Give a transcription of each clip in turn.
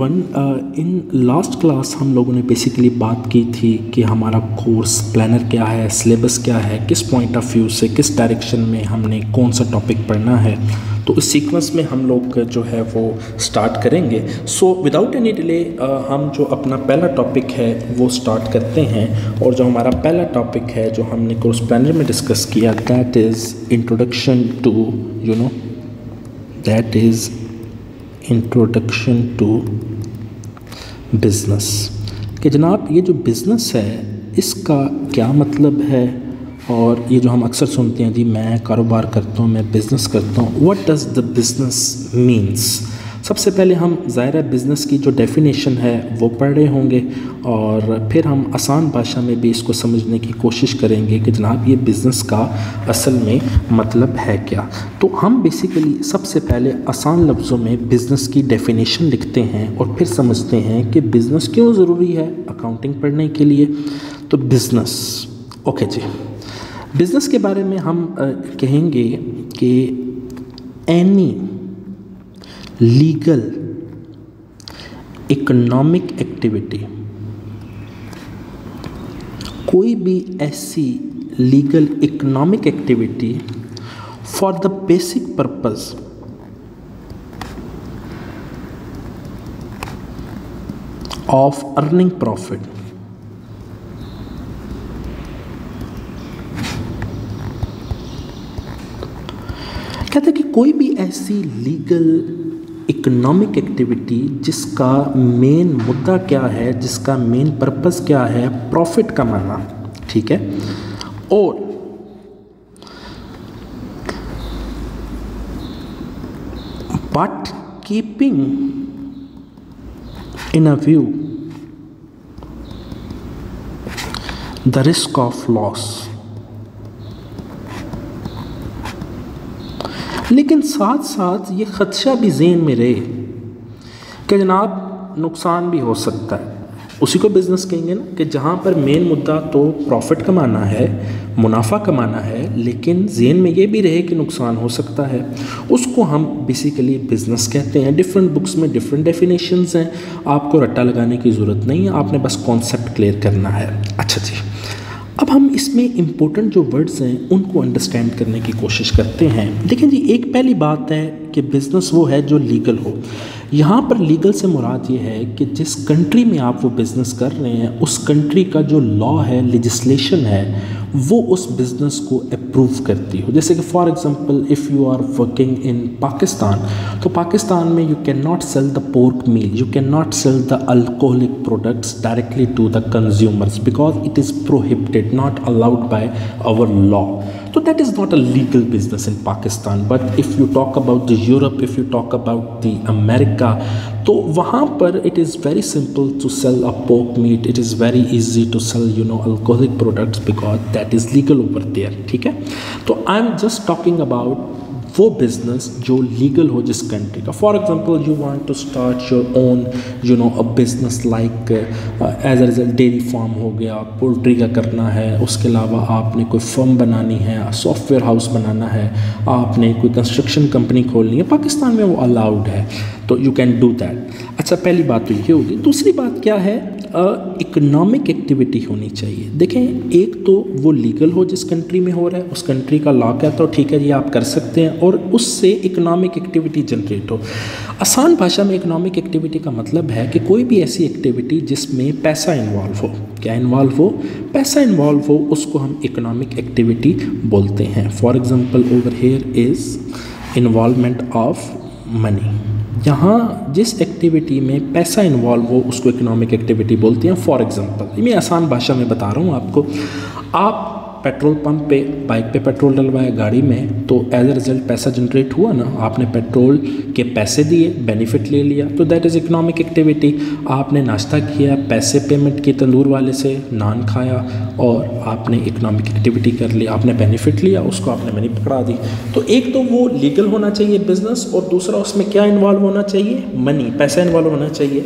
One in last class हम लोगों ने बेसिकली बात की थी कि हमारा कोर्स प्लानर क्या है सिलेबस क्या है, किस पॉइंट ऑफ़ व्यू से, किस डायरेक्शन में हमने कौन सा टॉपिक पढ़ना है। तो इस सीक्वेंस में हम लोग जो है वो स्टार्ट करेंगे। सो विदाउट एनी डिले हम जो अपना पहला टॉपिक है वो स्टार्ट करते हैं और जो हमारा पहला टॉपिक है जो हमने कोर्स प्लानर में डिस्कस किया that is introduction to you know that is introduction to business कि जनाब, ये जो बिज़नेस है, इसका क्या मतलब है? और ये जो हम अक्सर सुनते हैं, जी, मैं कारोबार करता हूँ, मैं बिज़नेस करता हूँ। What does the business means सबसे पहले हम ज़ायरा बिज़नेस की जो डेफिनेशन है, वो पढ़ रहे होंगे और फिर हम आसान भाषा में भी इसको समझने की कोशिश करेंगे कि जनाब ये बिज़नेस का असल में मतलब है क्या। तो हम बेसिकली सबसे पहले आसान लफ्ज़ों में बिज़नेस की डेफिनेशन लिखते हैं और फिर समझते हैं कि बिज़नेस क्यों ज़रूरी है अकाउंटिंग पढ़ने के लिए। तो बिज़नेस ओके जी। बिज़नेस के बारे में हम कहेंगे कि एनी लीगल, इकोनॉमिक एक्टिविटी। कोई भी ऐसी legal, economic activity for the basic purpose of earning profit कहते हैं कि कोई भी ऐसी लीगल इकोनॉमिक एक्टिविटी जिसका मेन मुद्दा क्या है, जिसका मेन पर्पस क्या है प्रॉफिट कमाना, ठीक है? और but keeping in a view the risk of loss लेकिन साथ साथ ये ख़दशा भी जेन में रहे। कि जनाब, नुकसान भी हो सकता है। उसी को बिज़नेस कहेंगे ना, कि जहाँ पर मेन मुद्दा तो प्रॉफिट कमाना है, मुनाफा कमाना है, लेकिन जेन में ये भी रहे कि नुकसान हो सकता है। उसको हम बेसिकली बिज़नेस कहते हैं। डिफरेंट बुक्स में डिफरेंट डेफिनेशंस हैं। आपको रट्टा लगाने की ज़रूरत नहीं है। आपने बस कॉन्सेप्ट क्लियर करना है। अच्छा जी। अब हम इसमें इम्पोर्टेंट जो वर्ड्स हैं, उनको अंडरस्टैंड करने की कोशिश करते हैं। देखें जी, एक पहली बात है कि बिज़नेस वो है जो लीगल हो। यहाँ पर लीगल से मुराद ये है कि जिस कंट्री में आप वो बिज़नेस कर रहे हैं, उस कंट्री का जो लॉ है लेजिस्लेशन है वो उस बिज़नेस को अप्रूव करती हो। जैसे कि for example if you are working in Pakistan तो पाकिस्तान में you can not sell the pork meal you can not sell the alcoholic products directly to the consumers because it is prohibited not allowed by our law So that is not a legal business in Pakistan. But if you talk about the Europe, if you talk about the America, तो वहाँ पर it is very simple to sell a pork meat. It is very easy to sell you know alcoholic products because that is legal over there. ठीक है तो I am just talking about वो business जो legal हो जिस country का। For example you want to start your own you know a business like as a result dairy farm हो गया पोल्ट्री का करना है, उसके अलावा आपने कोई फर्म बनानी है सॉफ्टवेयर हाउस बनाना है, आपने कोई कंस्ट्रक्शन कंपनी खोलनी है, पाकिस्तान में वो अलाउड है तो यू कैन डू दैट अच्छा पहली बात तो ये होगी। दूसरी बात क्या है? इकोनॉमिक एक्टिविटी होनी चाहिए। देखें, एक तो वो लीगल हो जिस कंट्री में हो रहा है, उस कंट्री का लॉ कहता हो, ठीक है, ये आप कर सकते हैं, और उससे इकोनॉमिक एक्टिविटी जनरेट हो। आसान भाषा में इकोनॉमिक एक्टिविटी का मतलब है कि कोई भी ऐसी एक्टिविटी जिसमें पैसा इन्वॉल्व हो। क्या इन्वॉल्व हो? पैसा इन्वॉल्व हो, उसको हम इकोनॉमिक एक्टिविटी बोलते हैं। For example over here is involvement of money यहाँ जिस एक्टिविटी में पैसा इन्वॉल्व हो, उसको इकोनॉमिक एक्टिविटी बोलते हैं फॉर एग्जांपल मैं आसान भाषा में बता रहा हूँ आपको। आप पेट्रोल पंप पे, बाइक पे पेट्रोल डलवाया गाड़ी में तो एज अ रिज़ल्ट पैसा जनरेट हुआ ना, आपने पेट्रोल के पैसे दिए बेनिफिट ले लिया तो दैट इज़ इकोनॉमिक एक्टिविटी आपने नाश्ता किया, पैसे पेमेंट की तंदूर वाले से, नान खाया, और आपने इकोनॉमिक एक्टिविटी कर ली, आपने बेनिफिट लिया, उसको आपने मनी पकड़ा दी. तो एक तो वो लीगल होना चाहिए बिज़नेस और दूसरा उसमें क्या इन्वॉल्व होना चाहिए? मनी पैसा इन्वॉल्व होना चाहिए.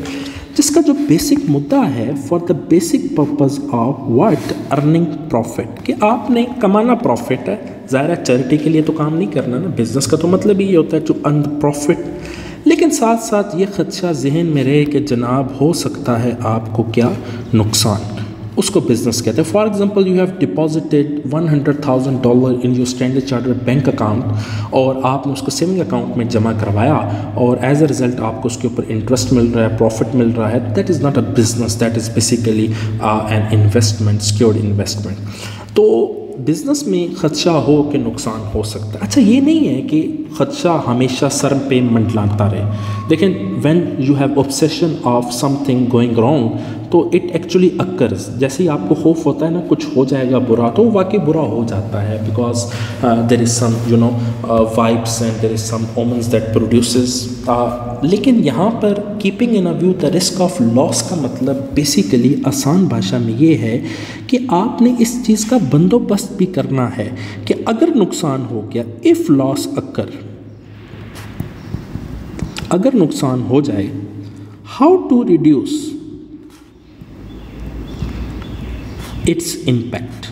जिसका जो बेसिक मुद्दा है for the basic purpose of वर्ट earning profit कि आपने कमाना प्रॉफिट है, ज़ाहिर है चैरिटी के लिए तो काम नहीं करना ना बिज़नेस का तो मतलब ही ये होता है टू अर्न प्रॉफिट लेकिन साथ साथ ये ख़दशा जहन में रहे कि जनाब हो सकता है आपको क्या नुकसान? उसको बिज़नेस कहते हैं। For example you have deposited one hundred thousand dollar in your Standard Chartered bank account और आपने उसको सेविंग अकाउंट में जमा करवाया और एज अ रिज़ल्ट आपको उसके ऊपर इंटरेस्ट मिल रहा है प्रॉफिट मिल रहा है। That is not a business that is basically an investment secured investment तो बिज़नेस में ख़दशा हो कि नुकसान हो सकता है। अच्छा ये नहीं है कि ख़दशा हमेशा सर पे मंडलाता रहे। देखें when you have obsession of something going wrong तो इट एक्चुअली अक्कर्स जैसे ही आपको खौफ होता है ना, कुछ हो जाएगा बुरा तो वाकई बुरा हो जाता है because there is some you know vibes and there is some omens that produces लेकिन यहाँ पर keeping in a view the risk of loss का मतलब बेसिकली आसान भाषा में ये है कि आपने इस चीज़ का बंदोबस्त भी करना है कि अगर नुकसान हो गया इफ़ लॉस अक्कर अगर नुकसान हो जाए how to reduce its impact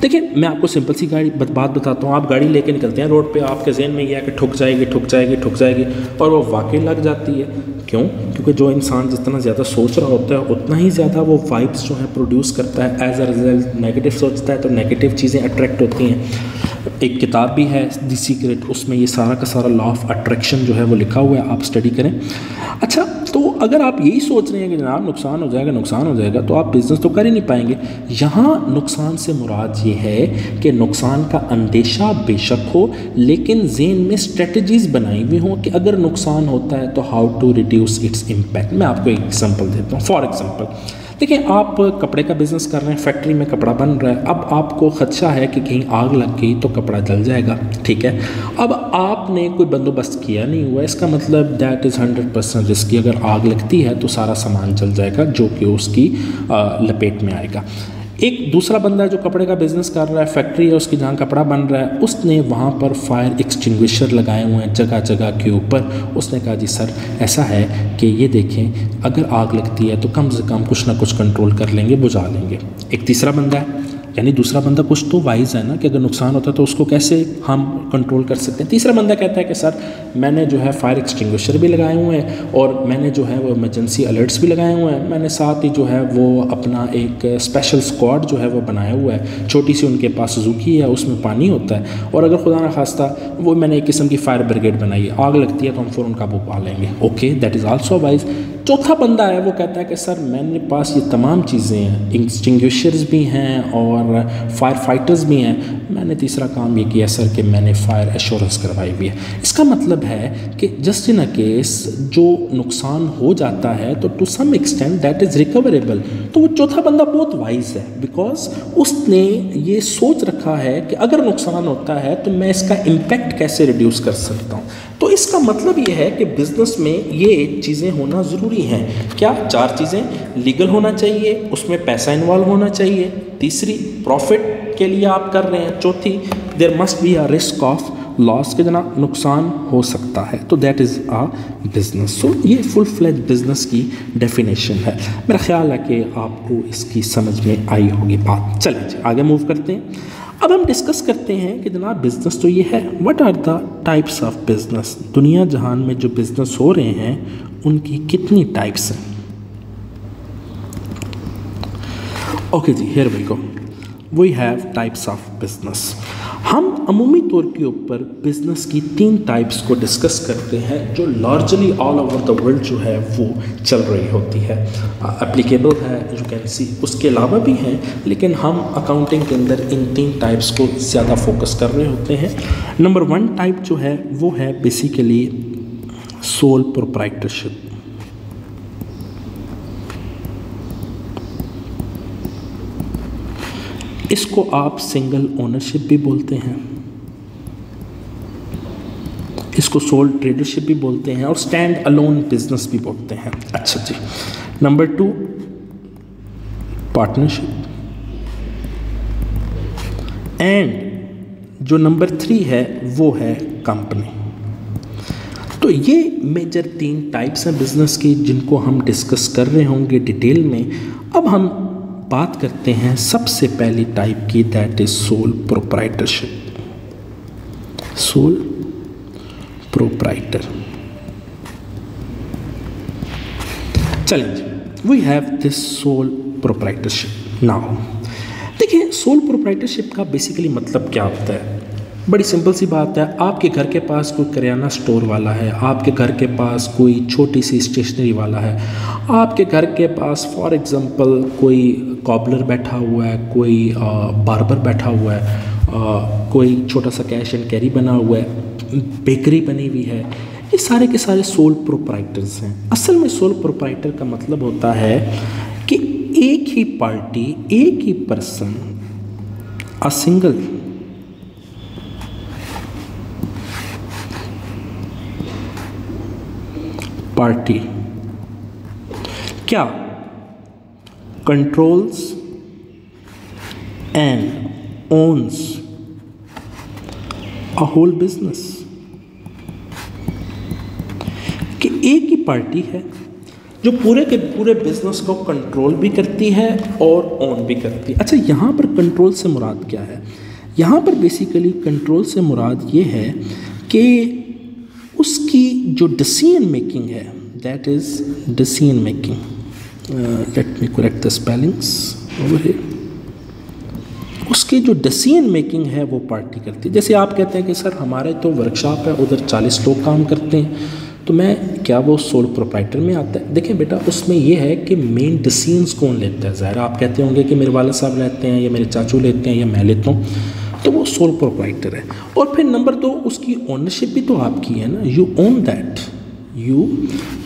देखिए, मैं आपको सिंपल सी गाड़ी बात बताता हूँ। आप गाड़ी लेके निकलते हैं रोड पे, आपके जहन में यह है कि ठुक जाएगी ठुक जाएगी ठुक जाएगी और वो वाकई लग जाती है। क्यों? क्योंकि जो इंसान जितना ज़्यादा सोच रहा होता है, उतना ही ज़्यादा वो वाइब्स जो है प्रोड्यूस करता है। एज अ रिज़ल्ट नेगेटिव सोचता है तो नेगेटिव चीज़ें अट्रैक्ट होती हैं। एक किताब भी है दी सीक्रेट उसमें ये सारा का सारा लॉ ऑफ़ अट्रैक्शन जो है वो लिखा हुआ है, आप स्टडी करें। अच्छा तो अगर आप यही सोच रहे हैं कि जनाब नुकसान हो जाएगा, नुकसान हो जाएगा तो आप बिज़नेस तो कर ही नहीं पाएँगे। यहाँ नुकसान से मुराद ये है कि नुकसान का अंदेशा बेशक हो, लेकिन जेन में स्ट्रेटजीज़ बनाई हुई हों कि अगर नुकसान होता है तो how to reduce its impact मैं आपको एक एग्ज़ाम्पल देता हूँ फॉर एग्ज़ाम्पल देखिए, आप कपड़े का बिज़नेस कर रहे हैं फैक्ट्री में कपड़ा बन रहा है, अब आपको ख़दशा है कि कहीं आग लग गई तो कपड़ा जल जाएगा, ठीक है? अब आपने कोई बंदोबस्त किया नहीं हुआ, इसका मतलब that is hundred percent risky अगर आग लगती है तो सारा सामान जल जाएगा, जो कि उसकी लपेट में आएगा। एक दूसरा बंदा जो कपड़े का बिज़नेस कर रहा है फैक्ट्री है, उसकी जहाँ कपड़ा बन रहा है, उसने वहाँ पर फायर एक्सटिंग्विशर लगाए हुए हैं जगह जगह के ऊपर। उसने कहा, जी सर, ऐसा है कि ये देखें, अगर आग लगती है तो कम से कम कुछ ना कुछ कंट्रोल कर लेंगे, बुझा लेंगे। एक तीसरा बंदा है यानी दूसरा बंदा कुछ तो वाइज है ना कि अगर नुकसान होता है तो उसको कैसे हम कंट्रोल कर सकते हैं? तीसरा बंदा कहता है कि सर, मैंने जो है फायर एक्सटिंग्विशर भी लगाए हुए हैं और मैंने जो है वो इमरजेंसी अलर्ट्स भी लगाए हुए हैं। मैंने साथ ही जो है वो अपना एक स्पेशल स्क्वाड जो है वो बनाया हुआ है। छोटी सी उनके पास जुकी है, उसमें पानी होता है। और अगर खुदा न खास्ता, वो मैंने एक किस्म की फायर ब्रिगेड बनाई है। आग लगती है तो हम फ़ौरन काबू पा लेंगे। Okay that is also wise चौथा बंदा है, वो कहता है कि सर मैंने पास ये तमाम चीज़ें हैं इंस्टिंग्विशर्स भी हैं और फायर फाइटर्स भी हैं। मैंने तीसरा काम ये किया सर कि मैंने फायर एश्योरेंस करवाई हुई है। इसका मतलब है कि जस्ट इन अ केस जो नुकसान हो जाता है तो to some extent that is recoverable तो वो चौथा बंदा बहुत वाइज है बिकॉज़ उसने ये सोच रखा है कि अगर नुकसान होता है तो मैं इसका इम्पैक्ट कैसे रिड्यूस कर सकता हूँ? तो इसका मतलब ये है कि बिज़नेस में ये चीज़ें होना ज़रूरी हैं। क्या चार चीज़ें? लीगल होना चाहिए, उसमें पैसा इन्वॉल्व होना चाहिए। तीसरी प्रॉफिट के लिए आप कर रहे हैं। चौथी there must be a risk of loss के जना नुकसान हो सकता है। तो that is a business so ये फुल फ्लैज बिज़नेस की डेफिनेशन है। मेरा ख्याल है कि आपको इसकी समझ में आई होगी बात। चलिए, आगे मूव करते हैं। अब हम डिस्कस करते हैं कि जनाब बिज़नेस तो ये है. What are the types of business दुनिया जहान में जो बिज़नेस हो रहे हैं, उनकी कितनी टाइप्स हैं? Okay ji here we go we have types of business अमूमी तौर के ऊपर बिज़नेस की तीन टाइप्स को डिस्कस करते हैं, जो largely all over the world जो है वो चल रही होती है। एप्लीकेबल है यू कैन सी उसके अलावा भी हैं, लेकिन हम अकाउंटिंग के अंदर इन तीन टाइप्स को ज़्यादा फोकस कर रहे होते हैं। नंबर वन टाइप जो है, वो है बेसिकली सोल प्रोप्राइटरशिप इसको आप सिंगल ओनरशिप भी बोलते हैं। इसको सोल ट्रेडरशिप भी बोलते हैं और स्टैंड अलोन बिज़नेस भी बोलते हैं। अच्छा जी। नंबर टू पार्टनरशिप एंड जो नंबर थ्री है, वो है कंपनी तो ये मेजर तीन टाइप्स हैं बिज़नेस की जिनको हम डिस्कस कर रहे होंगे डिटेल में। अब हम बात करते हैं सबसे पहली टाइप की that is sole proprietorship sole proprietor. Challenge. We have this sole proprietorship now. देखिए सोल प्रोप्राइटरशिप का बेसिकली मतलब क्या होता है बड़ी सिंपल सी बात है, आपके घर के पास कोई करियाना स्टोर वाला है, आपके घर के पास कोई छोटी सी स्टेशनरी वाला है, आपके घर के पास फॉर एग्ज़ाम्पल कोई कॉबलर बैठा हुआ है, कोई बार्बर बैठा हुआ है कोई छोटा सा कैश एंड कैरी बना हुआ है बेकरी बनी हुई है। ये सारे के सारे सोल प्रोप्राइटर्स हैं। असल में सोल प्रोप्राइटर का मतलब होता है कि एक ही पार्टी एक ही पर्सन अ सिंगल पार्टी क्या? Controls and owns a whole business कि एक ही पार्टी है, जो पूरे के पूरे बिज़नेस को कंट्रोल भी करती है और ऑन भी करती है। अच्छा यहाँ पर कंट्रोल से मुराद क्या है? यहाँ पर बेसिकली कंट्रोल से मुराद ये है कि उसकी जो डिसीज़न मेकिंग है that is decision making let me correct the spellings over उसकी जो डिसीज़न मेकिंग है, वो पार्टी करती है। जैसे आप कहते हैं कि, सर, हमारे तो वर्कशॉप है, उधर चालीस लोग काम करते हैं। तो मैं, क्या वो सोल प्रोप्राइटर में आता है? देखें बेटा, उसमें ये है कि मेन डिसीजंस कौन लेता है? ज़ाहिर आप कहते होंगे कि मेरे वाला साहब लेते हैं या मेरे चाचू लेते हैं या मैं लेता हूँ तो वो सोल प्रोप्राइटर है। और फिर नंबर दो, उसकी ओनरशिप भी तो आपकी है ना? You own that you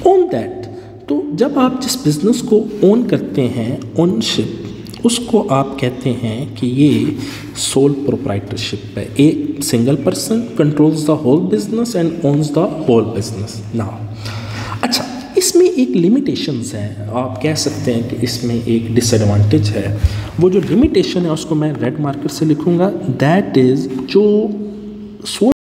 own that तो जब आप जिस बिज़नेस को ओन करते हैं ओनशिप उसको आप कहते हैं कि ये सोल प्रोप्राइटरशिप है। एक single person controls the whole business and owns the whole business ना अच्छा इसमें एक लिमिटेशंस हैं। आप कह सकते हैं कि इसमें एक डिसएडवांटेज है। वो जो लिमिटेशन है, उसको मैं रेड मार्कर से लिखूँगा। दैट इज़ जो सोल